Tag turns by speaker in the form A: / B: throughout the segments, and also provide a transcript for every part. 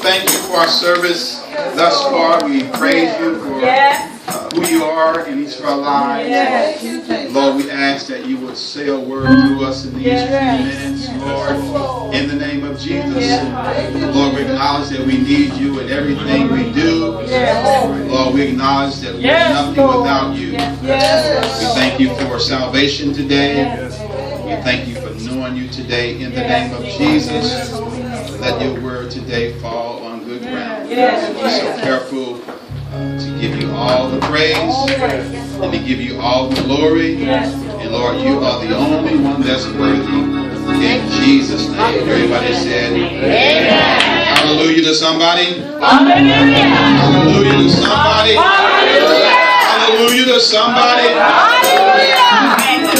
A: thank you for our service thus far. We praise you for uh, who you are in each of our lives. Lord, we ask that you would say a word through us in these few minutes, Lord, in the name of Jesus. Lord, we acknowledge that we need you in everything we do. Lord, we acknowledge that we are nothing without you. We thank you for salvation today. We thank you for knowing you today in the name of Jesus. Let your word today fall on good ground. And be so careful uh, to give you all the praise and to give you all the glory. And Lord, you are the only one that's worthy. In Jesus' name. Everybody said, Amen. Hallelujah to somebody. Hallelujah Hallelujah to somebody. Hallelujah to somebody. Hallelujah.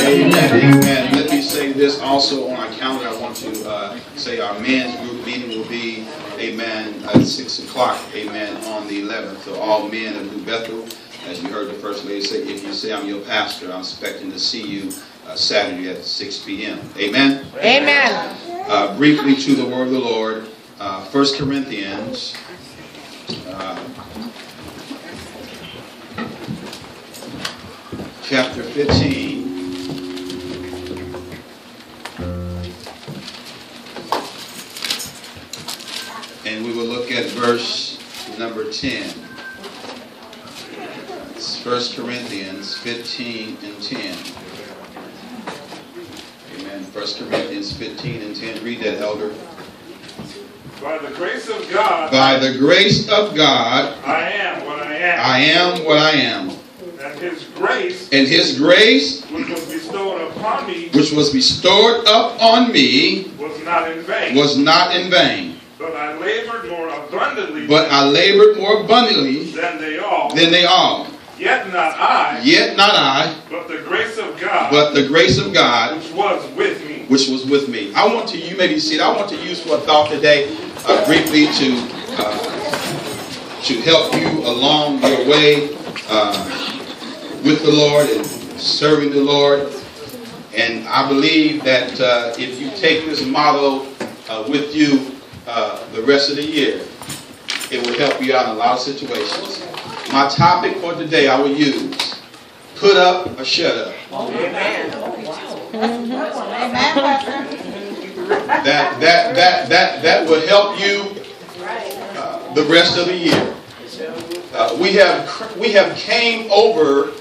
A: Amen. Amen. Let me say this also on our calendar. I want to uh, say our men's group meeting will be, amen, at 6 o'clock, amen, on the 11th. So all men of New Bethel, as you heard the First Lady say, if you say I'm your pastor, I'm expecting to see you uh, Saturday at 6 p.m. Amen?
B: Amen.
A: Uh, briefly to the word of the Lord, uh, 1 Corinthians. Uh, chapter 15. Verse number 10. It's 1 Corinthians 15 and 10. Amen. 1 Corinthians 15 and 10. Read that, Elder.
C: By the grace of God,
A: By the grace of God,
C: I am what I am.
A: I am what I am.
C: And His grace,
A: And His grace,
C: which was bestowed upon me,
A: which was bestowed up on me,
C: was not in vain.
A: was not in vain.
C: But I labored abundantly
A: But I labored more abundantly
C: than they all.
A: than they all.
C: Yet not I,
A: Yet not I,
C: but the grace of God,
A: but the grace of God,
C: which was with me.
A: which was with me. I want to, you may be seated, I want to use for a thought today, uh, briefly to, uh, to help you along your way uh, with the Lord and serving the Lord. And I believe that uh, if you take this model uh, with you uh, the rest of the year, it will help you out in a lot of situations. My topic for today I will use put up or shut up. That that that that that will help you uh, the rest of the year. Uh, we have we have came over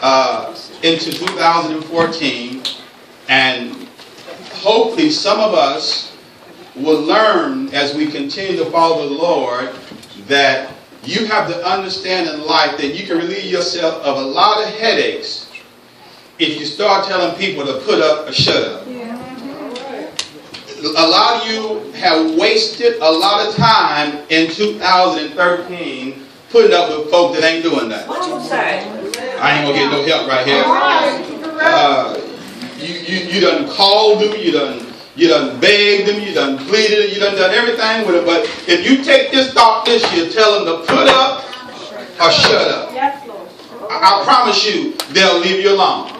A: uh, into 2014, and hopefully some of us will learn as we continue to follow the Lord that you have to understand in life that you can relieve yourself of a lot of headaches if you start telling people to put up or shut up. A lot of you have wasted a lot of time in 2013 putting up with folk that ain't doing that. I ain't gonna get no help right here. Uh, you, you, you done called them, you done you done begged them, you done pleaded, you done done everything with them. But if you take this thought this year, tell them to put up or shut up. I, I promise you, they'll leave you alone.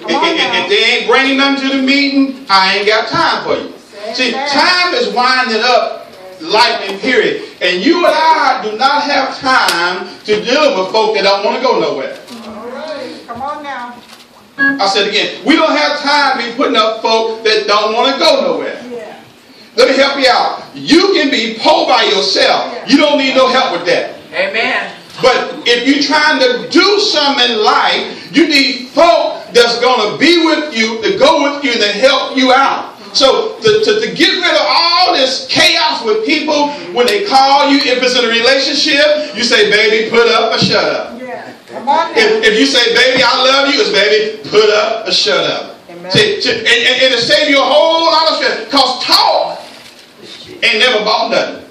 A: If, if- if they ain't bringing nothing to the meeting, I ain't got time for you. See, time is winding up life in period. And you and I do not have time to deal with folk that don't want to go nowhere. All right.
B: Come on now.
A: I said again, we don't have time to be putting up folk that don't want to go nowhere.
B: Yeah.
A: Let me help you out. You can be poor by yourself. You don't need no help with that.
D: Amen.
A: But if you're trying to do something in life, you need folk that's going to be with you, to go with you, and to help you out. So to, to, to get rid of all this chaos with people, when they call you, if it's in a relationship, you say, baby, put up or shut up.
B: Yeah. Come on now.
A: If, if you say, baby, I love you, it's baby, put up or shut up.
B: Amen.
A: See, and, and, and it'll save you a whole lot of stress. Because talk ain't never bought nothing.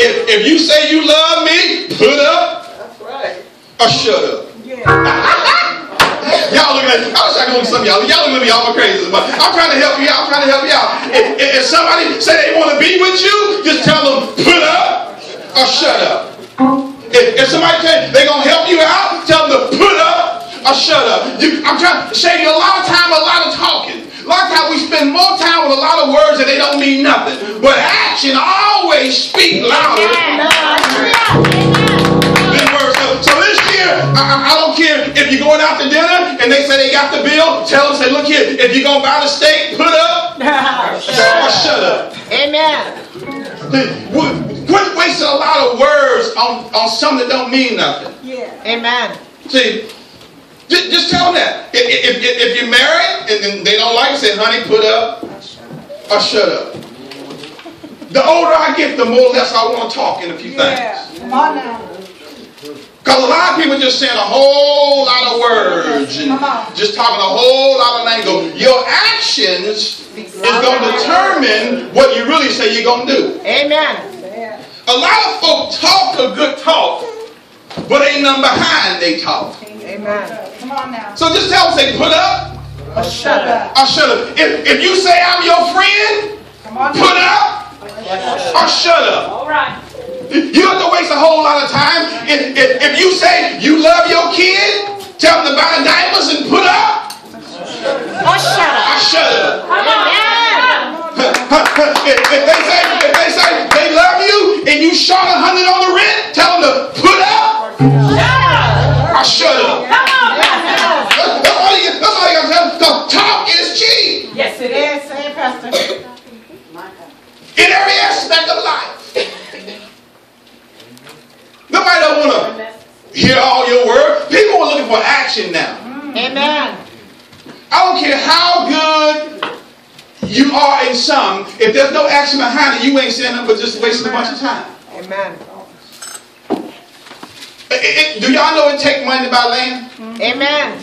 A: If, if you say you love me, put up
B: That's right.
A: or shut up.
B: Yeah.
A: Y'all look at I wish I could look at some of y'all. Y'all look at me all crazy, but I'm trying to help you out. I'm trying to help you out. If, if- if somebody say they want to be with you, just tell them put up or shut up. If, if somebody say they're gonna help you out, tell them to put up or shut up. You, I'm trying to save you a lot of time, a lot of talking. A lot of time we spend more time with a lot of words that they don't mean nothing. But action always speak louder than words. So, so this year, I, I, I don't care if you're going out to dinner and they say they got the bill. Tell them, say, look here, if you're going to buy the steak, put up or shut up.
D: Amen.
A: Quit wasting a lot of words on, on something that don't mean nothing. Yeah.
D: Amen.
A: See, just, just tell them that. If, if, if, if you're married and, and they don't like it, say, honey, put up or shut up. The older I get, the more less I want to talk in a few things.
B: Come on now.
A: Because a lot of people just saying a whole lot of words and just talking a whole lot of language. Your actions is going to determine what you really say you're going to do.
D: Amen.
A: A lot of folk talk a good talk, but ain't nothing behind they talk.
D: Amen.
B: Come on now.
A: So just tell them, say, put up
B: Shut up.
A: or shut up. If, if you say I'm your friend,
B: Come on
A: put
B: now.
A: up or shut up.
E: All right.
A: You don't have to waste a whole lot of time. If, if, if you say you love your kid, tell them to buy diapers and put up
D: Oh, shut up.
A: or shut up.
E: Come on.
D: Amen.
A: if, if they say if they say they love you in every aspect of life. Nobody don't want to hear all your words. People are looking for action now.
D: Amen.
A: I don't care how good you are in some. If there's no action behind it, you ain't saying nothing but just wasting a bunch of time.
D: Amen.
A: It- it- do y'all know it take money to buy land?
D: Amen.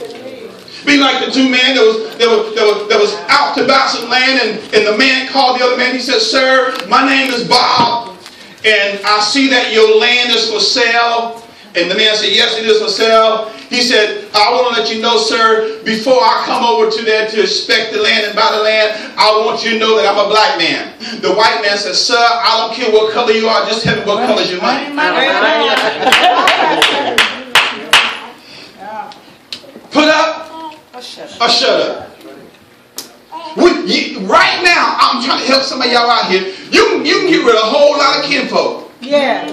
A: Be like the two men that was that was that was, that was out to buy some land, and, and the man called the other man. He said, "Sir, my name is Bob, and I see that your land is for sale." And the man said, "Yes, it is for sale." He said, "I want to let you know, sir, before I come over to there to inspect the land and buy the land, I want you to know that I'm a black man." The white man said, "Sir, I don't care what color you are. Just tell me what color is your money." Put up or shut up. We, you, right now, I'm trying to help some of y'all out here. You, you can get rid of a whole lot of kinfolk.
B: Yeah.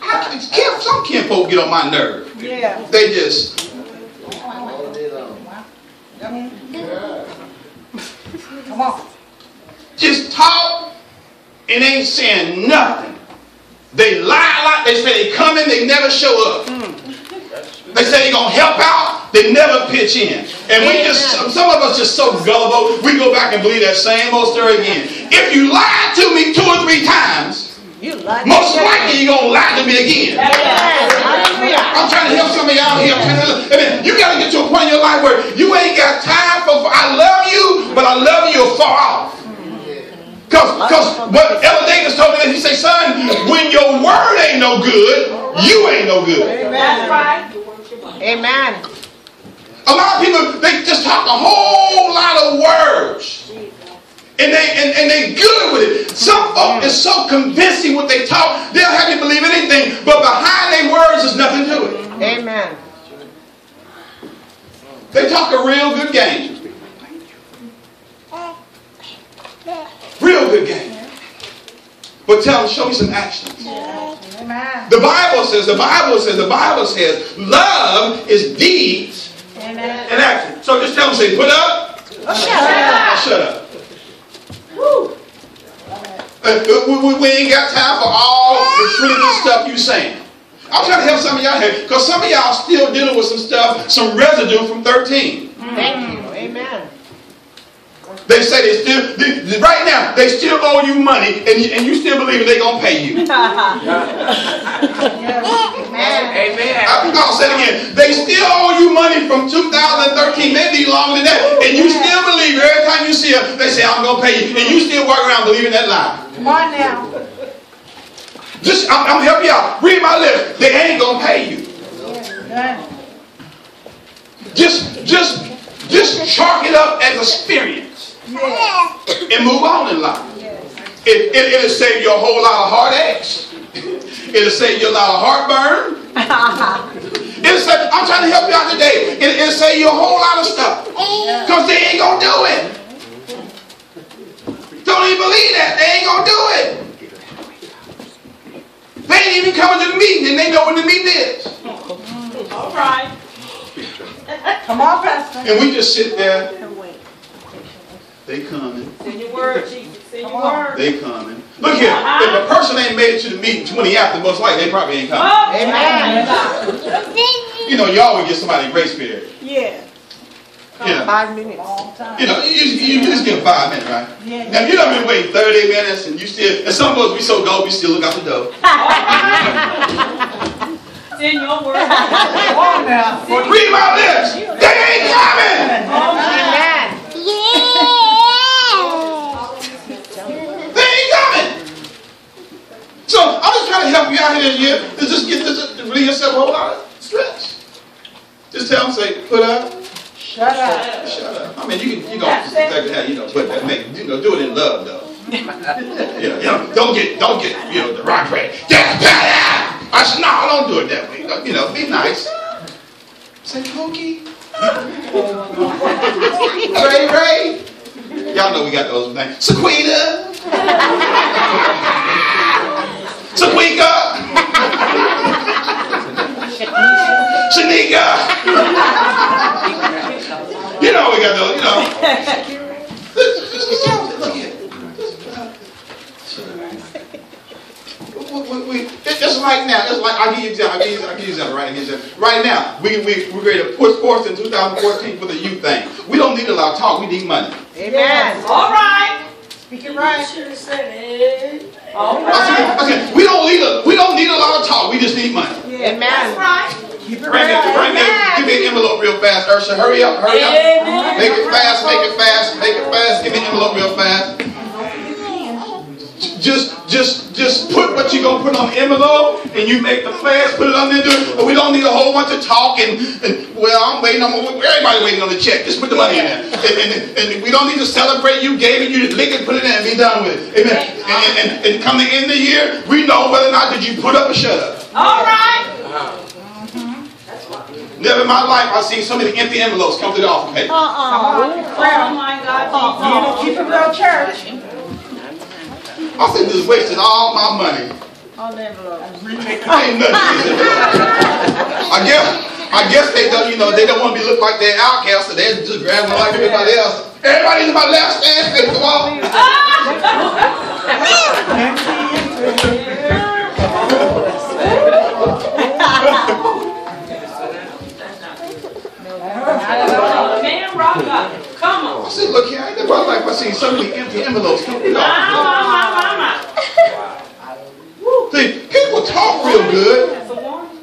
A: I, kin, some kinfolk get on my nerve.
B: Yeah.
A: They just,
B: Come on.
A: just talk and ain't saying nothing. They lie like they say they coming, they never show up. Hmm. They say they gonna help out, they never pitch in. And we just, some of us just so gullible, we go back and believe that same old story again. If you lied to me two or three times,
D: You like
A: most likely you're gonna lie to me again. I'm trying to help some of y'all here. To, I mean, you gotta get to a point in your life where you ain't got time for, I love you, but I love you far off. Cause, cause what Ella Davis told me that he say, son, when your word ain't no good, you ain't no good.
E: That's right.
D: Amen.
A: A lot of people they just talk a whole lot of words. And they and, and they good with it. Some folk mm. is so convincing what they talk, they'll have you believe anything, but behind their words is nothing to it.
D: Amen.
A: They talk a real good game. Real good game. But tell them, show me some actions.
B: Amen.
A: The Bible says, the Bible says, the Bible says, love is deeds
B: Amen.
A: and action. So just tell them, say, put up, shut up. Uh, we, we- we ain't got time for all the frivolous stuff you saying. I'm trying to help some of y'all here because some of y'all still dealing with some stuff, some residue from 13.
D: Thank you. Amen.
A: They say they still, they- they- right now, they still owe you money and you, and you still believe they're going to pay you.
D: Amen.
A: I, I'll say it again. They still owe you money from 2013, maybe longer than that. And you still believe every time you see them, they say, I'm going to pay you. And you still walk around believing that lie.
B: Come on now.
A: Just, I'm, I'm helping you out. Read my lips. They ain't going to pay you.
B: Amen.
A: Just, just, just chalk it up as experience and move on in life. It, it, it'll save you a whole lot of heartaches. It'll save you a lot of heartburn. It'll save, I'm trying to help you out today. It, it'll save you a whole lot of stuff. Because they ain't going to do it. Don't even believe that. They ain't going to do it. They ain't even coming to the meeting and they know when the meeting is.
B: All right. Come on, Pastor.
A: And we just sit there. They coming.
B: Send your word, Jesus. Send your word.
A: They coming. Look here. If a person ain't made it to the meeting 20 after, most likely they probably ain't coming.
B: Oh,
D: Amen.
A: You know, you always give somebody a grace period.
B: Yeah.
A: You know,
D: Five minutes.
B: Long time.
A: you know, you, you just give five minutes, right?
B: Yeah.
A: Now, you don't been waiting 30 minutes and you still, and some of us, we so dull, we still look out the door.
B: Send your word. Come on now.
A: Read my lips. They ain't coming.
D: Oh, Amen.
A: They ain't coming. So I'm just trying to help you out here this year to just get this, to relieve yourself a whole lot of stress. Just tell them, say, put up,
B: Shut up.
A: shut up. I mean, you can, you know, exactly how you know, but that make, you know, do it in love though. you, you know, don't get, don't get, you know, the rock rate. Yeah, yeah, I said, no, I don't do it that way. You know, be nice. Say, Pookie. Ray Ray. Y'all know we got those names. Sequita. Sequika. Shanika. You know we got those, you know. Just get down. Look here. We- we- we- It's just like now. It's like I'll give you example. I'll give you, I'll give you an example. Right, I'll give you example. right now, we we we're ready to push forth in 2014 for the youth thing. We don't need a lot of talk. We need money.
D: Amen.
B: All right. Speak it right. All
A: I
B: right.
A: said, I said, we don't need a we don't need a lot of talk. We just need money.
B: Yeah.
D: Amen.
B: That's right. Keep it
A: Bring it, bring it. Give me an envelope real fast, Ursula. Hurry up, hurry up.
B: Amen.
A: Make it fast, make it fast, make it fast. Give me an envelope real fast. Just, just, just put what you're gonna put on the envelope, and you make the flash, put it on there. Do it. We don't need a whole bunch of talk and, and well, I'm waiting on everybody waiting on the check. Just put the money in there, and, and, and we don't need to celebrate. You gave it, you just lick it, put it in, and be done with it. Amen. And, and, and, and come the end of the year, we know whether or not did you put up or shut up.
B: All right. Mm-hmm.
A: Never in my life I've seen so many empty envelopes come to the offering page. Uh-uh.
B: Come on. Oh my God. Jesus. Keep it real, church.
A: I said just wasted all my money.
B: On the envelope.
A: I ain't nothing. I guess I guess they don't you know they don't want to be look like they're outcasts, so they just grab one like everybody else. Everybody's in my left stand, face the wall.
B: Man, rock up. Come on.
A: I said, look here, I ain't never in my life I seen so many empty envelopes come to the
B: My,
A: offering
B: my, my, my,
A: plate. See, people talk real good.
B: That's a warning.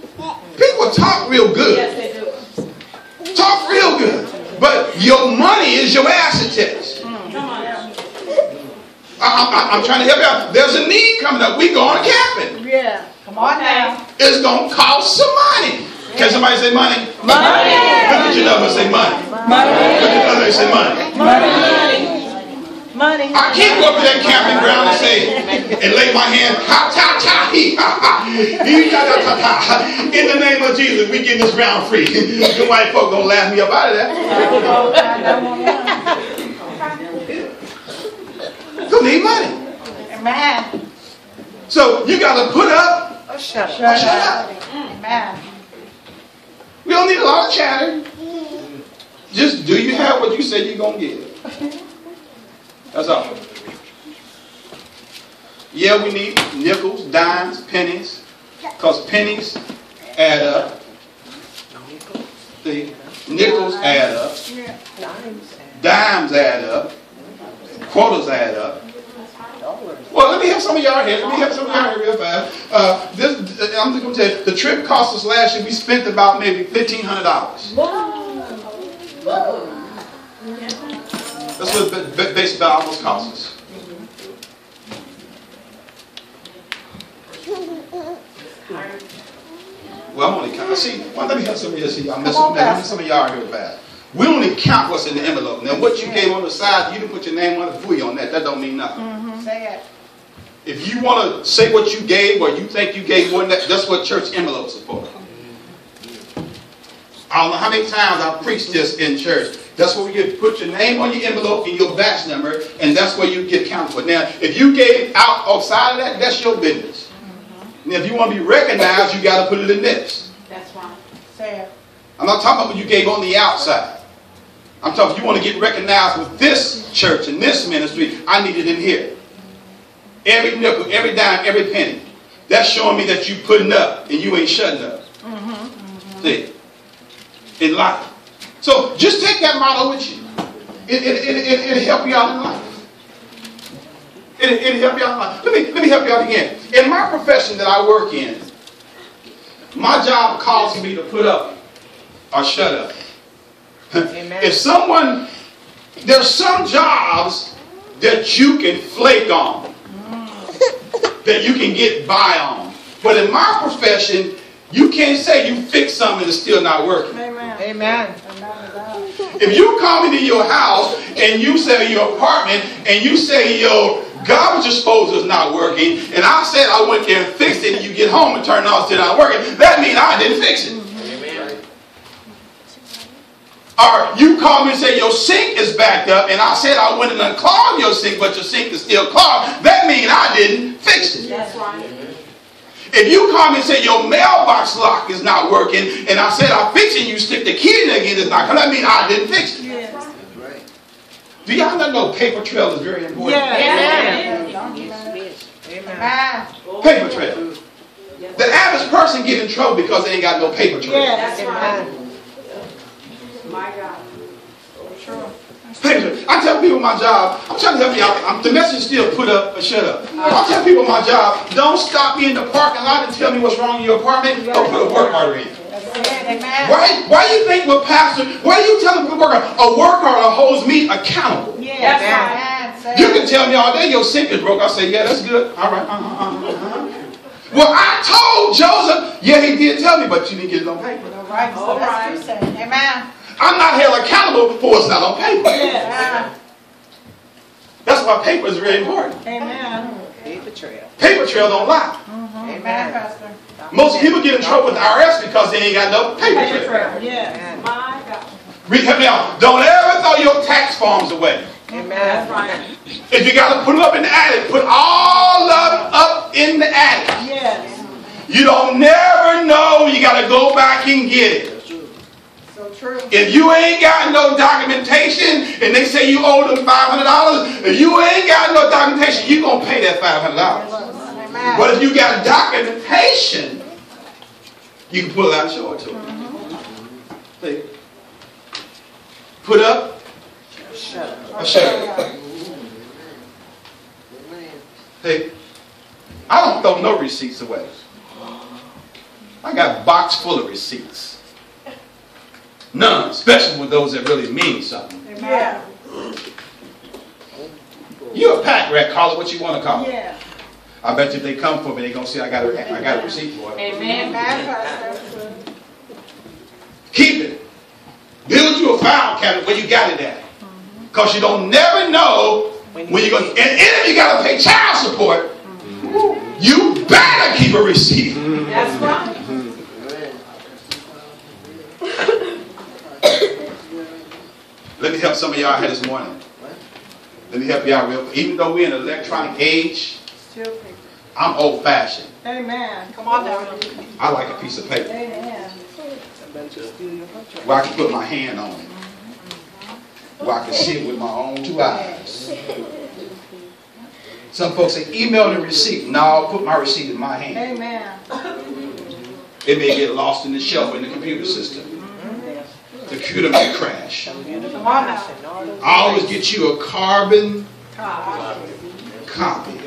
A: People talk real good.
B: Yes, they do.
A: Talk real good. But your money is your assets.
B: Come on.
A: I, I, I'm trying to help you out. There's a need coming up. We going camping.
B: Yeah. Come on now.
A: It's going to cost some money. Can somebody say money? Look
B: Money.
A: at your number and say money. Look at your number and say money.
B: Money.
A: I can't go up to that camping ground and say, and lay my hand, ha, ta, ta, he, ha, ha, he, ta, ta, ta, ta. In the name of Jesus, we get this ground free. The white folk gonna laugh me up out of that. You need money.
B: Amen.
A: So you gotta put up
D: Oh, shut up.
A: or shut up.
B: Amen.
A: We don't need a lot of chatter. Just do you have what you said you're gonna get? That's all. Yeah, we need nickels, dimes, pennies, because pennies add up. See, nickels add up, dimes add up, quarters add up. Well, let me have some of y'all here. Let me have some of y'all here real fast. Uh, this, I'm just gonna tell you, the trip cost us last year. We spent about maybe fifteen hundred dollars. That's what ba- ba- base about almost cost us. Well, I'm only counting. See, well, let me have some of you see. I'm missing.
B: on,
A: Let me some of y'all are here bad. We only count what's in the envelope. Now, what you gave on the side, you didn't put your name on it, fooey on that. That don't mean nothing. Mm-hmm.
B: Say it.
A: If you want to say what you gave or you think you gave more than that, that's what church envelopes are for. I don't know how many times I've preached this in church. That's where you put your name on your envelope and your batch number, and that's where you get counted for. Now, if you gave it out outside of that, that's your business. And if you want to be recognized, you got to put it in this.
B: That's right.
D: Say
A: I'm not talking about what you gave on the outside. I'm talking if you want to get recognized with this church and this ministry. I need it in here. Every nickel, every dime, every penny. That's showing me that you putting up and you ain't shutting up. Mm-hmm. See? In life. So just take that motto with you. It, it, it, it, it'll help you out in life. It, it'll help you out in life. Let me, let me help you out again. In my profession that I work in, my job calls me to put up or shut up.
D: Amen.
A: If someone, there's some jobs that you can flake on, that you can get by on. But in my profession, you can't say you fix something that's still not working.
D: Amen. Amen.
A: If you come into your house and you say your apartment and you say your garbage disposal is not working, and I said I went there and fixed it, and you get home and turn it on, it's still not working, that means I didn't fix it. Or you call me and say your sink is backed up, and I said I went and unclogged your sink, but your sink is still clogged. That means I didn't fix it.
B: That's right.
A: If you call me and say your mailbox lock is not working, and I said I fixed it, and you stick the key in it again, it's not. That mean I didn't fix it. Do y'all not know paper trail is very important?
D: Yeah.
B: Amen.
D: Amen.
A: Paper trail. The average person get in trouble because they ain't got no paper trail.
B: Yeah, That's right. My God.
A: Paper trail. I tell people my job, I'm trying to help you out. I'm, the message is still put up or shut up. I tell people my job, don't stop me in the parking lot and tell me what's wrong in your apartment or put a work order in.
D: Amen.
A: Why, why you think with pastor, why do you tell them to work order? A work order holds me accountable.
B: That's
D: Amen. Say
A: You can tell me all day your sink is broke. I say, yeah, that's good. All right. Uh-huh, uh-huh, uh-huh. Well, I told Joseph, yeah, he did tell me, but you didn't get it on paper.
D: All right. So that's true. Say Amen.
A: I'm not held accountable for what's not on paper.
D: Amen.
A: That's why paper is very important.
D: Amen. Paper trail.
A: Paper trail don't lie. Mm-hmm.
D: Amen, Pastor.
A: Most people get in trouble with the IRS because they ain't got no paper trail.
D: Yeah.
B: My God.
A: Read help me out. Don't ever throw your tax forms away. Amen. Mm-hmm.
B: That's
D: Amen.
B: right.
A: If you got to put them up in the attic, put all of them up in the attic.
D: Yes.
A: You don't never know. You got to go back and get it. If you ain't got no documentation and they say you owe them $500, if you ain't got no documentation, you're going to pay that $500. But if you got documentation, you can pull it out it to. See? Put up or shut. Hey, I don't throw no receipts away. I got a box full of receipts. None, especially with those that really mean something.
D: Amen.
A: You a pack rat, call it what you want to call it.
D: Yeah.
A: I bet you if they come for me, they're gonna see I got a, I got a receipt for it.
B: Amen.
D: Amen,
A: Keep it. Build you a file cabinet where you got it at. Mm-hmm. Because you don't never know when you're going to, and, and if you got to pay child support, mm-hmm. you better keep a receipt.
B: That's right. Mm-hmm.
A: Let me help some of y'all here this morning. Let me help y'all real quick. Even though we're in an electronic age,
D: Still paper.
A: I'm old fashioned.
D: Amen. Come on now.
A: I like a piece of paper
D: Amen.
A: where I can put my hand on it. Where I can see it with my own two eyes. Some folks say, email the receipt. No, I'll put my receipt in my hand.
D: Amen.
A: It may get lost in the shelf in the computer system. The computer may crash.
D: Come on now.
A: I always get you a carbon copy.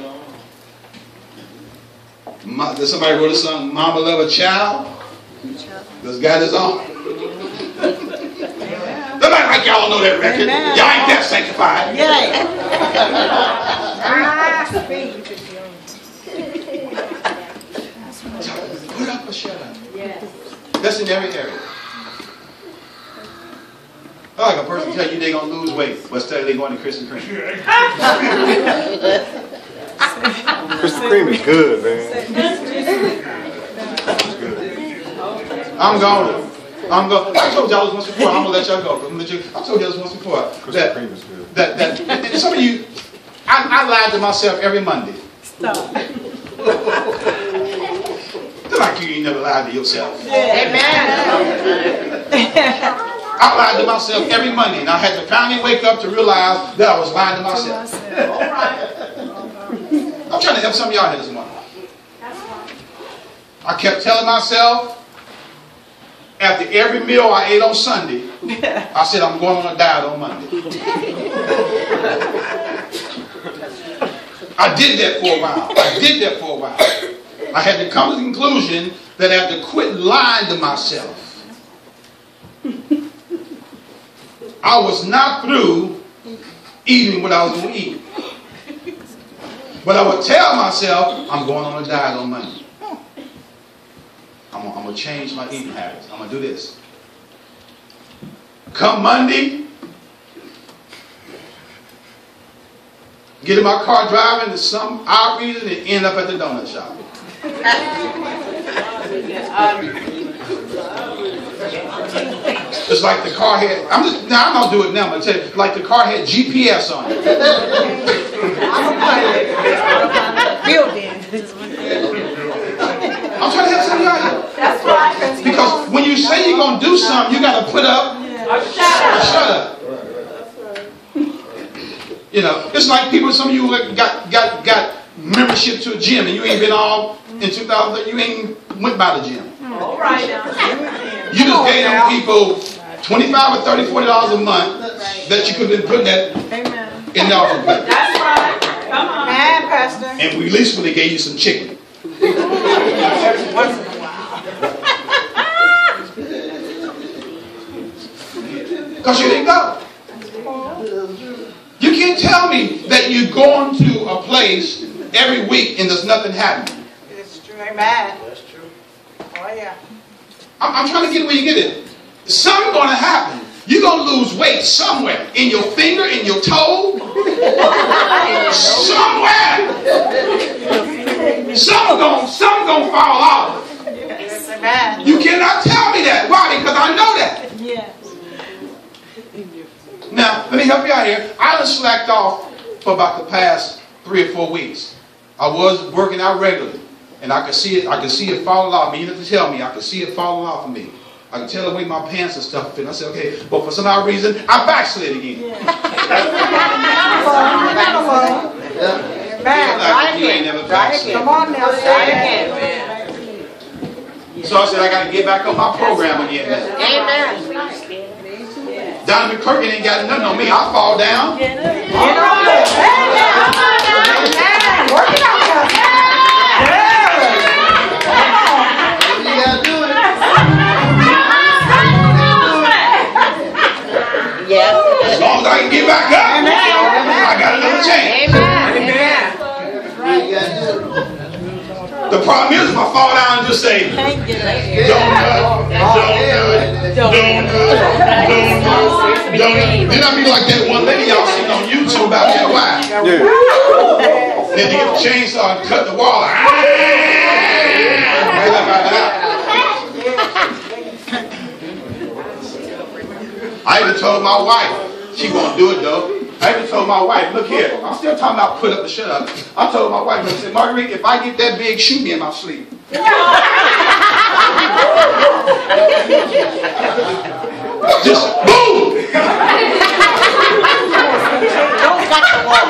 A: Does somebody wrote a song, Mama Love a Child? Does God is on? Nobody like y'all know that record. Y'all ain't that sanctified.
D: Yeah. Ah.
A: Put up or shut up.
B: Yes.
A: That's in every area. Like a person tell you they're gonna lose weight, but still they going to Krispy Kreme.
E: Krispy Kreme is good, man.
A: I'm going. I'm going. I told y'all this once before. I'm gonna let y'all go. I'm gonna let you. I told y'all this once before.
E: Krispy
A: That
E: Kreme is good.
A: that that. and some of you, I, I lie to myself every Monday.
D: Stop.
A: like you, you never lied to yourself.
D: Amen.
A: I lied to myself every Monday, and I had to finally wake up to realize that I was lying to myself.
D: All right.
A: I'm trying to help some of y'all here this morning. I kept telling myself after every meal I ate on Sunday, I said I'm going on a diet on Monday. I did that for a while. I did that for a while. I had to come to the conclusion that I had to quit lying to myself. I was not through eating what I was going to eat. But I would tell myself, I'm going on a diet on Monday. I'm I'm gonna change my eating habits. I'm gonna do this. Come Monday, get in my car driving to some odd reason and end up at the donut shop. Um, It's like the car had, I'm just, now I'm gonna do it now, but tell you, like the car had GPS on it. I'm trying to help some of y'all here.
B: That's right.
A: Because when you say you're gonna do something, you gotta put up Shut up. You know, it's like people, some of you got, got, got membership to a gym and you ain't been all in 2000, you ain't went by the gym.
B: All right now.
A: You just gave them people 25 or 30, 40 dollars a month that you could have been putting that in the offering plate.
B: That's right. Come on.
D: And Pastor.
A: And we at least would have gave you some chicken.
D: Once in a while.
A: Because you didn't go. You can't tell me that you're going to a place every week and there's nothing happening.
D: It's true. Amen. That's true. Oh, yeah.
A: I'm, I'm trying to get where you get it. Something's going to happen. You're going to lose weight somewhere. In your finger, in your toe. somewhere. Something going something gonna fall off. You cannot tell me that. Why? Because I know that. Now, let me help you out here. I done slacked off for about the past three or four weeks. I was working out regularly. And I could see it, I could see it falling off me. You have to tell me, I could see it falling off of me. I could tell the way my pants and stuff fit. I said, okay, but for some odd reason, I backslid again.
D: Amen. Try
A: You ain't
D: again.
A: never
D: again. Come on now. Try again.
A: So I said, I got to get back on my program again. Now.
D: Amen.
A: Donovan Kirkin ain't got nothing on me. I fall down.
D: Get on there. Amen. Work
A: say, don't do it, oh, don't do it, don't do it, don't do it, don't. Then I be like that one lady y'all seen on YouTube about that wife.
E: Yeah.
A: Then they get the chainsaw and cut the wall. Right up out of that. I even told my wife, she gonna do it though. I even told my wife, look here, I'm still talking about put up and shut up. I told my wife, I said, Marguerite, if I get that big, shoot me in my sleep. Just boom!
D: Don't the wall.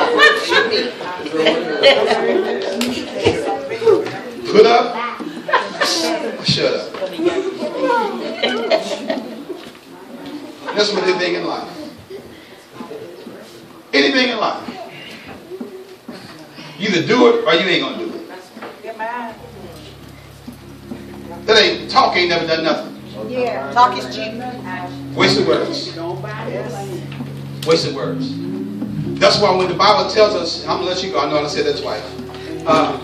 A: Put up, shut up. That's what anything in life. Anything in life. Either do it or you ain't gonna do it.
D: Amen.
A: That ain't talk ain't never done nothing.
D: Yeah. Talk is cheap.
A: Wasted words. Wasted words. That's why when the Bible tells us, I'm gonna let you go. I know I said that twice. Uh,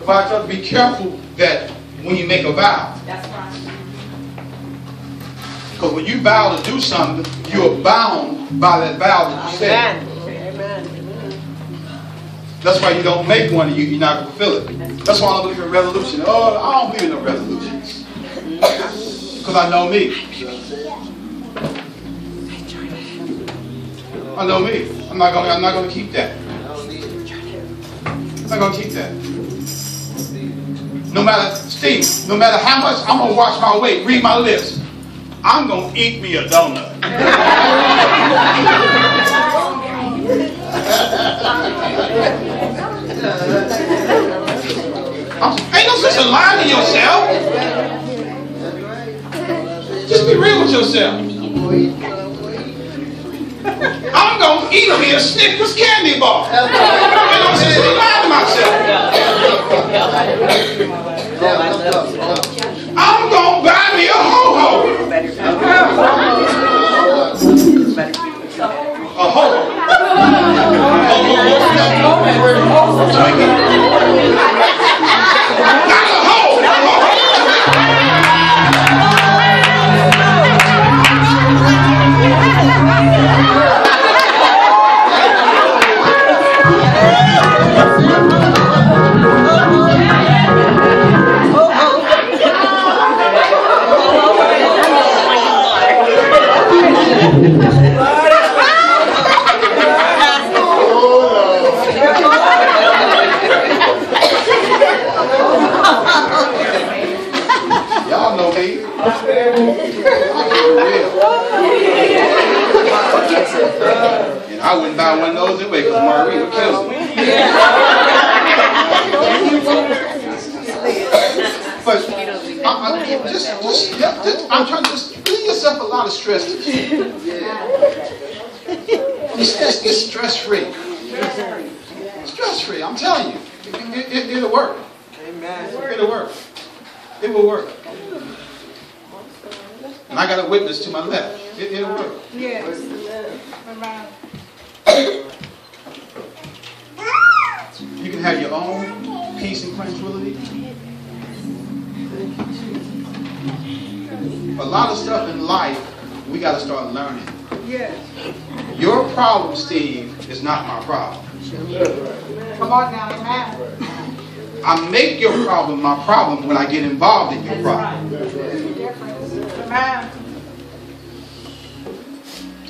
A: the Bible tells us be careful that when you make a vow,
B: That's right.
A: because when you vow to do something, you are bound by that vow that you said. That's why you don't make one and you, you're not going to fulfill it. That's why I don't believe in resolution. Oh, I don't believe in no resolutions. Because I know me. I know me. I'm not going. I'm not going to keep that. I'm not going to keep that. no matter, Steve, no matter how much I'm gonna watch my weight, read my lips, I'm gonna eat me a donut. ain't no sense in lying to yourself. Just be real with yourself. I'm gonna eat a Snickers candy bar. No sense in lying to myself. I'm gonna buy me a ho-ho. A Not a I'm telling you, it, it, it'll work. Amen. It'll work. It will work. And I got a witness to my left. It, it'll work.
D: Yes.
A: You can have your own peace and tranquility. A lot of stuff in life we got to start learning.
D: Yes.
A: Your problem, Steve, is not my problem.
D: Come on now, amen.
A: I make your problem my problem when I get involved in your problem.
D: Amen.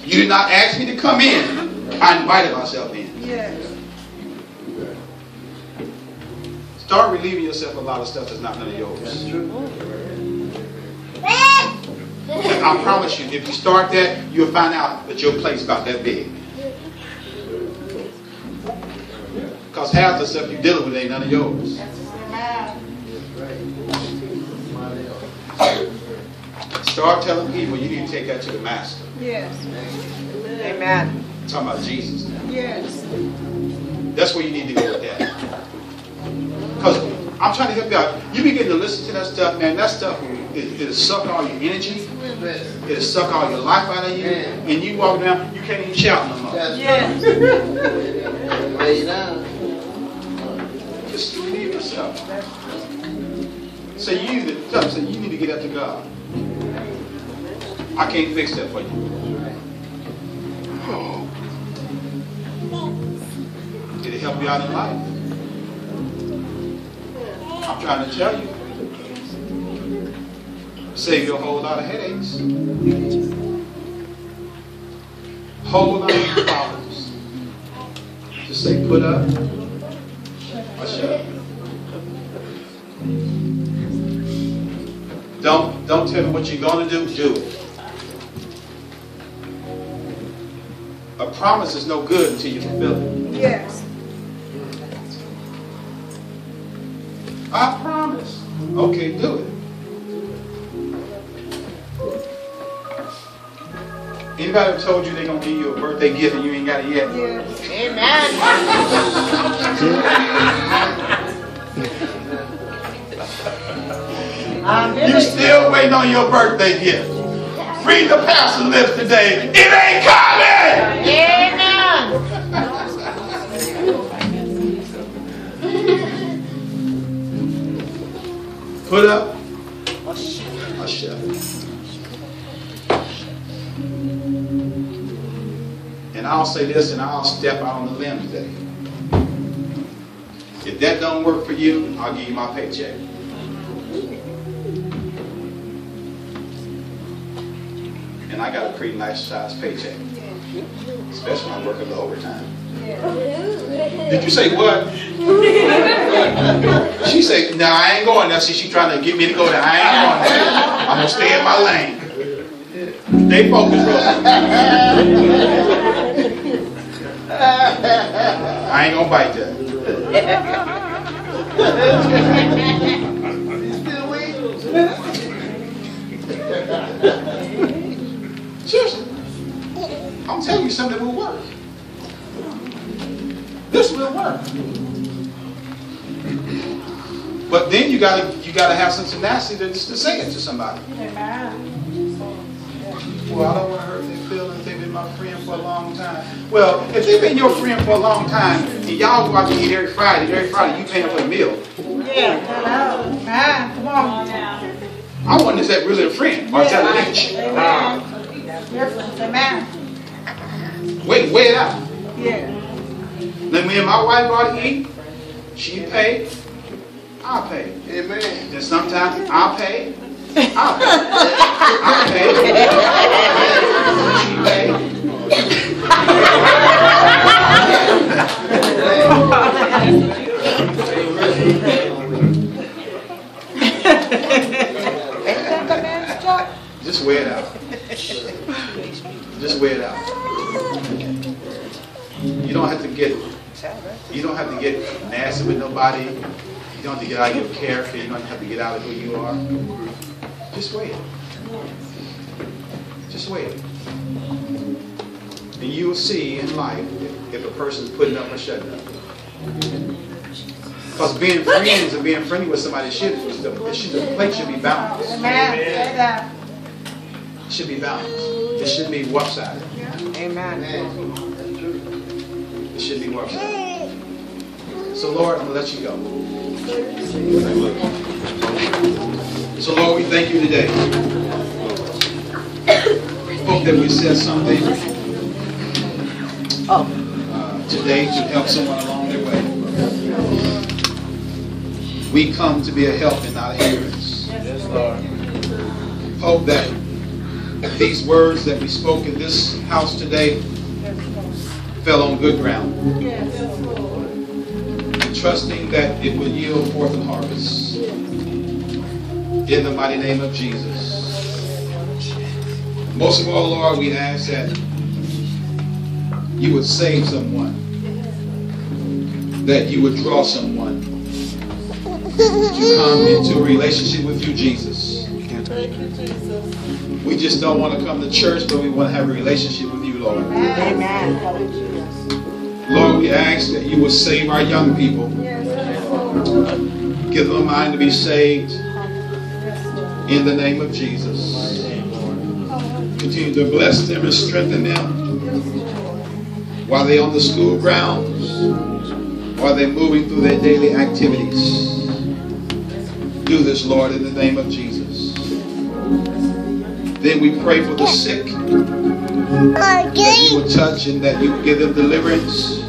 A: You did not ask me to come in. I invited myself in.
D: Yes.
A: Start relieving yourself of a lot of stuff that's not none of yours. I promise you, if you start that, you'll find out that your place about that big. Because half the stuff you're dealing with ain't none of yours.
D: Amen.
A: Start telling people you need to take that to the master.
D: Yes.
E: Amen.
A: I'm talking about Jesus.
D: Yes.
A: That's where you need to go with that. Because I'm trying to help you out. You begin to listen to that stuff, man. That stuff, it, it'll suck all your energy. It'll suck all your life out of you. And you walk down, you can't even shout no more.
D: Yes.
F: Lay down.
A: Just relieve yourself. So you need to say you need to get up to God. I can't fix that for you. Did it help you out in life? I'm trying to tell you. Save you a whole lot of headaches. Whole lot of problems. Just say put up Don't don't tell me what you're gonna do, do it. A promise is no good until you fulfill it.
D: Yes.
A: I promise. Okay, do it. Anybody ever told you they're gonna give you a birthday gift and you ain't got it yet?
D: Yes.
E: Amen.
A: You still waiting on your birthday gift. Read the pastor list today. It ain't coming!
E: Amen.
A: Put up or shut up. And I'll say this and I'll step out on the limb today. If that don't work for you, I'll give you my paycheck. And I got a pretty nice sized paycheck. Especially when I work a little overtime. Did you say what? She said, "No, I ain't going there." See, she trying to get me to go there. I ain't going there. I'm gonna stay in my lane. Stay focused, brother. I ain't gonna bite that. Seriously. You something that will work. This will work. But then you gotta you gotta have some tenacity to, to say it to somebody. Well, I don't want to hurt their feelings. They've been my friend for a long time. Well, if they've been your friend for a long time, and y'all go out to eat every Friday, every Friday you paying for the meal. Yeah.
D: Man, come on.
A: I wonder is that really a friend or is that a leech?
D: Difference, amen.
A: Wait, weigh it out.
D: Yeah.
A: Then me and my wife go out to eat. She pay. I pay.
F: Amen.
A: Then sometimes I pay. I pay. I pay. She pay.
D: Ain't that the man's?
A: Just weigh it out. Just weigh it out. You don't have to get you don't have to get nasty with nobody. You don't have to get out of your character. You don't have to get out of who you are. Just wait. Just wait. And you will see in life if, if a person's putting up or shutting up. Because being friends and being friendly with somebody should, the, should, the plate should be balanced.
D: Amen.
A: It should be balanced. It shouldn't be one-sided.
E: Amen.
A: It should be one-sided. So Lord, I'm gonna let you go. So Lord, we thank you today. Hope that we said something uh, today to help someone along their way. We come to be a help and not a hindrance. Hope that these words that we spoke in this house today fell on good ground. Trusting that it will yield forth a harvest. In the mighty name of Jesus. Most of all, Lord, we ask that you would save someone. That you would draw someone to come into a relationship with you, Jesus. We just don't want to come to church, but we want to have a relationship with you, Lord.
E: Amen.
A: Lord, we ask that you will save our young people. Give them a mind to be saved. In the name of Jesus. Continue to bless them and strengthen them while they're on the school grounds, while they're moving through their daily activities. Do this, Lord, in the name of Jesus. Then we pray for the sick that you will touch and that you will give them deliverance.